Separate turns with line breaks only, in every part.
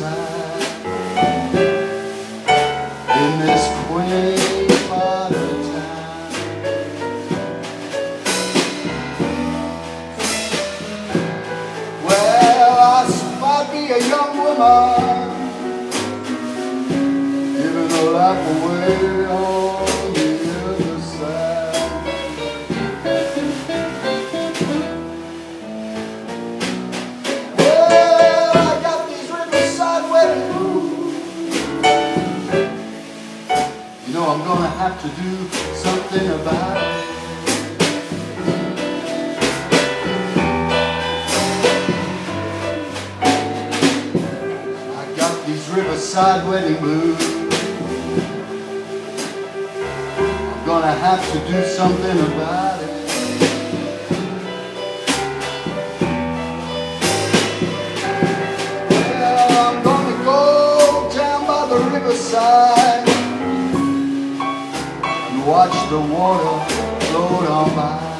In this quaint town. Well, I me a young woman to do something about it. I got these riverside wedding blues. I'm gonna have to do something about it. Well, I'm gonna go down by the riverside watch the water float on by.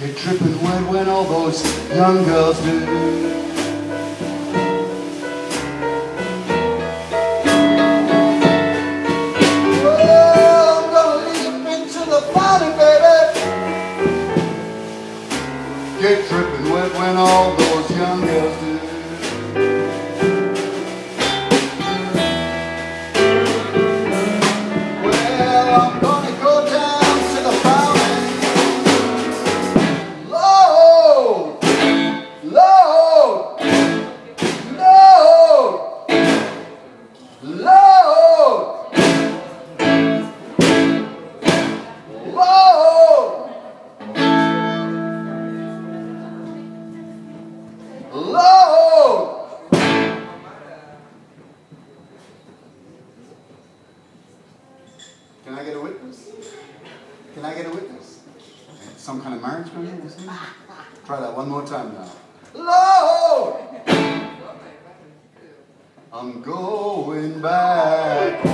Get tripping wet when all those young girls do. Well, I'm Can I get a witness? Some kind of marriage going on? Try that one more time now. Lord, I'm going back